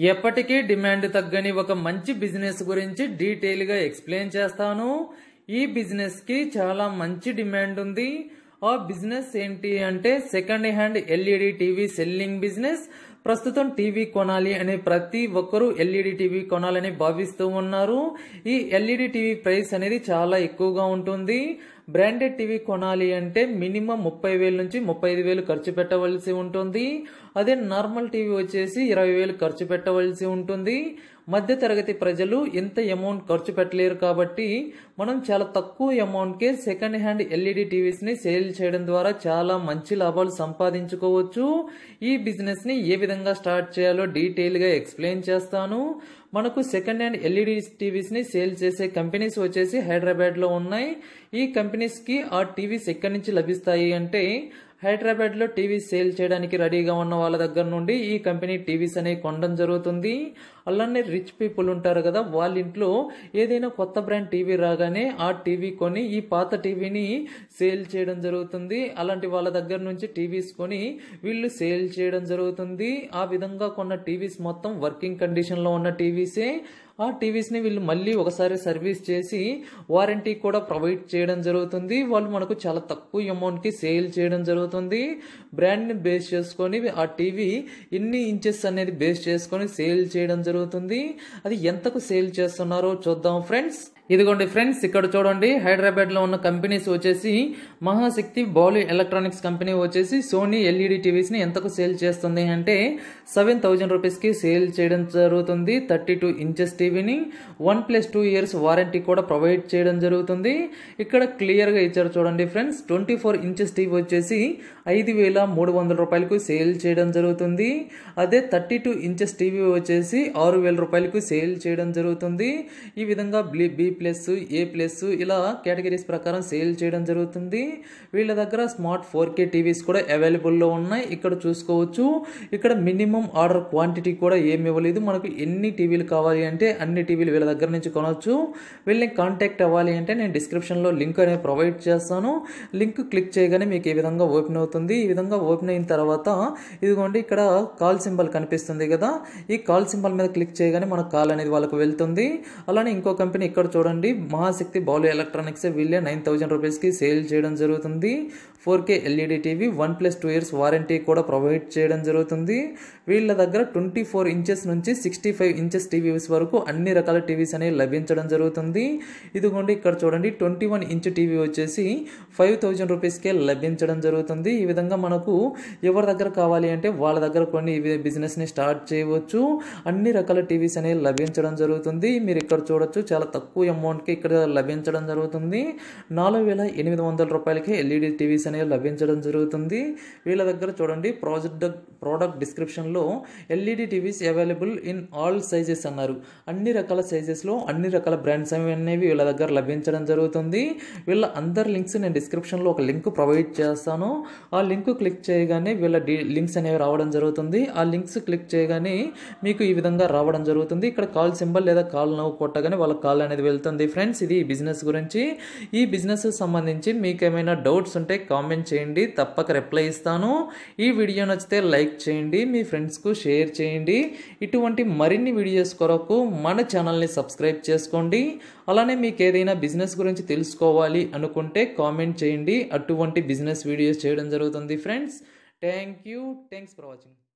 ఎప్పటికీ డిమాండ్ తగ్గని ఒక మంచి బిజినెస్ గురించి డీటెయిల్గా ఎక్స్ప్లెయిన్ చేస్తాను. ఈ బిజినెస్కి చాలా మంచి డిమాండ్ ఉంది. ఆ బిజినెస్ ఏంటి అంటే second hand LED TV selling business. ప్రస్తుతం టీవీ కొనాలి అనే ప్రతి ఒక్కరూ ఎల్ఈడి టీవీ కొనాలని భావిస్తూ ఉన్నారు. ఈ ఎల్ఈడి టీవీ ప్రైస్ అనేది చాలా ఎక్కువగా ఉంటుంది. బ్రాండెడ్ టీవీ కొనాలి అంటే మినిమం ముప్పై వేల నుంచి ముప్పై ఐదు వేలు ఖర్చు పెట్టవలసి ఉంటుంది. అదే నార్మల్ టీవీ వచ్చేసి ఇరవై వేలు ఖర్చు పెట్టవలసి ఉంటుంది. మధ్య తరగతి ప్రజలు ఎంత అమౌంట్ ఖర్చు పెట్టలేరు కాబట్టి మనం చాలా తక్కువ అమౌంట్కే సెకండ్ హ్యాండ్ ఎల్ఈడి టీవీస్ని సేల్ చేయడం ద్వారా చాలా మంచి లాభాలు సంపాదించుకోవచ్చు. ఈ బిజినెస్ని ఏ విధంగా స్టార్ట్ చేయాలో డీటెయిల్గా ఎక్స్ప్లెయిన్ చేస్తాను. మనకు సెకండ్ హ్యాండ్ ఎల్ఈడి టీవీస్ని సేల్ చేసే కంపెనీస్ వచ్చేసి హైదరాబాద్లో ఉన్నాయి. ఈ కంపెనీస్కి ఆ టీవీస్ ఎక్కడి నుంచి లభిస్తాయి అంటే హైదరాబాద్లో టీవీ సేల్ చేయడానికి రెడీగా ఉన్న వాళ్ళ దగ్గర నుండి ఈ కంపెనీ టీవీస్ అనేవి కొనడం జరుగుతుంది. అలానే రిచ్ పీపుల్ ఉంటారు కదా వాళ్ళ ఇంట్లో ఏదైనా కొత్త బ్రాండ్ టీవీ రాగానే ఆ టీవీ కొని ఈ పాత టీవీని సేల్ చేయడం జరుగుతుంది. అలాంటి వాళ్ళ దగ్గర నుంచి టీవీస్ కొని వీళ్ళు సేల్ చేయడం జరుగుతుంది. ఆ విధంగా కొన్న టీవీస్ మొత్తం వర్కింగ్ కండిషన్లో ఉన్న టీవీసే. ఆ టీవీస్ని వీళ్ళు మళ్ళీ ఒకసారి సర్వీస్ చేసి వారంటీ కూడా ప్రొవైడ్ చేయడం జరుగుతుంది. వాళ్ళు మనకు చాలా తక్కువ అమౌంట్కి సేల్ చేయడం జరుగుతుంది. బ్రాండ్ని బేస్ చేసుకొని ఆ టీవీ ఎన్ని ఇంచెస్ అనేది బేస్ చేసుకొని సేల్ చేయడం జరుగుతుంది. అది ఎంతకు సేల్ చేస్తున్నారో చూద్దాం ఫ్రెండ్స్. ఇదిగోండి ఫ్రెండ్స్ ఇక్కడ చూడండి హైదరాబాద్లో ఉన్న కంపెనీస్ వచ్చేసి మహాశక్తి బౌలి ఎలక్ట్రానిక్స్ కంపెనీ వచ్చేసి సోనీ ఎల్ఈడి టీవీస్ని ఎంతకు సేల్ చేస్తుంది అంటే సెవెన్ థౌజండ్ రూపీస్కి సేల్ చేయడం జరుగుతుంది థర్టీ టూ ఇంచెస్ టీవీని. One plus two years warranty కూడా ప్రొవైడ్ చేయడం జరుగుతుంది. ఇక్కడ క్లియర్గా ఇచ్చారు చూడండి friends twenty four inches TV వచ్చేసి ఐదు వేల మూడు వందల రూపాయలకు సేల్ చేయడం జరుగుతుంది. అదే థర్టీ టూ ఇంచెస్ టీవీ వచ్చేసి ఆరు వేల రూపాయలకు సేల్ చేయడం జరుగుతుంది. ఈ విధంగా బ్లీ ప్లస్ ఏ ప్లస్ ఇలా కేటగిరీస్ ప్రకారం సేల్ చేయడం జరుగుతుంది. వీళ్ళ దగ్గర స్మార్ట్ ఫోర్ కే టీవీస్ కూడా అవైలబుల్లో ఉన్నాయి. ఇక్కడ చూసుకోవచ్చు. ఇక్కడ మినిమం ఆర్డర్ క్వాంటిటీ కూడా ఏమి ఇవ్వలేదు. మనకు ఎన్ని టీవీలు కావాలి అంటే అన్ని టీవీలు వీళ్ళ దగ్గర నుంచి కొనవచ్చు వీళ్ళని కాంటాక్ట్ అవ్వాలి అంటే నేను డిస్క్రిప్షన్లో లింక్ అనేది ప్రొవైడ్ చేస్తాను. లింక్ క్లిక్ చేయగానే మీకు ఈ విధంగా ఓపెన్ అవుతుంది. ఈ విధంగా ఓపెన్ అయిన తర్వాత ఇదిగోండి ఇక్కడ కాల్ సింబల్ కనిపిస్తుంది కదా. ఈ కాల్ సింబల్ మీద క్లిక్ చేయగానే మన కాల్ అనేది వాళ్ళకు వెళ్తుంది. అలానే ఇంకో కంపెనీ ఇక్కడ చూడండి మహాశక్తి బౌలు ఎలక్ట్రానిక్స్ వీళ్ళే నైన్ థౌజండ్ రూపీస్కి సేల్ చేయడం జరుగుతుంది. Four K LED TV one plus two years warranty కూడా ప్రొవైడ్ చేయడం జరుగుతుంది. వీళ్ళ దగ్గర ట్వంటీ ఫోర్ ఇంచెస్ నుంచి సిక్స్టీ ఫైవ్ ఇంచెస్ టీవీస్ వరకు అన్ని రకాల టీవీస్ అనేవి లభించడం జరుగుతుంది. ఇదిగోండి ఇక్కడ చూడండి. ట్వంటీ వన్ ఇంచ్ టీవీ వచ్చేసి ఫైవ్ థౌజండ్ రూపీస్కే లభించడం జరుగుతుంది. ఈ విధంగా మనకు ఎవరి దగ్గర కావాలి అంటే వాళ్ళ దగ్గర కొన్ని బిజినెస్ని స్టార్ట్ చేయవచ్చు. అన్ని రకాల టీవీస్ అనేవి లభించడం జరుగుతుంది. మీరు ఇక్కడ చూడొచ్చు చాలా తక్కువ అమౌంట్కి ఇక్కడ లభించడం జరుగుతుంది. నాలుగు వేల ఎనిమిది వందల రూపాయలకి ఎల్ఈడి టీవీస్ అనేవి లభించడం జరుగుతుంది. వీళ్ళ దగ్గర చూడండి ప్రాజెక్ట్ ప్రోడక్ట్ డిస్క్రిప్షన్లో LED TVs available in all sizes అన్నారు. అన్ని రకాల సైజెస్లో అన్ని రకాల బ్రాండ్స్ అనేవి వీళ్ళ దగ్గర లభించడం జరుగుతుంది. వీళ్ళ అందరి లింక్స్ నేను డిస్క్రిప్షన్లో ఒక లింక్ ప్రొవైడ్ చేస్తాను. ఆ లింక్ క్లిక్ చేయగానే వీళ్ళ లింక్స్ అనేవి రావడం జరుగుతుంది. ఆ లింక్స్ క్లిక్ చేయగానే మీకు ఈ విధంగా రావడం జరుగుతుంది. ఇక్కడ కాల్ సింబల్ లేదా కాల్ నవ్వు కొట్టగానే వాళ్ళ కాల్ అనేది వెళ్తుంది ఫ్రెండ్స్ ఇది బిజినెస్ గురించి. ఈ బిజినెస్ సంబంధించి మీకు ఏమైనా డౌట్స్ ఉంటే కామెంట్ చేయండి. తప్పక రిప్లై ఇస్తాను. ఈ వీడియో నచ్చితే లైక్ చేయండి. మీ ఫ్రెండ్స్కు షేర్ చేయండి. ఇటువంటి మరిన్ని వీడియోస్ కొరకు మన ఛానల్ని సబ్స్క్రైబ్ చేసుకోండి. అలానే మీకు ఏదైనా బిజినెస్ గురించి తెలుసుకోవాలి అనుకుంటే కామెంట్ చేయండి. అటువంటి బిజినెస్ వీడియోస్ చేయడం జరుగుతుంది. Friends thank you. Thanks for watching.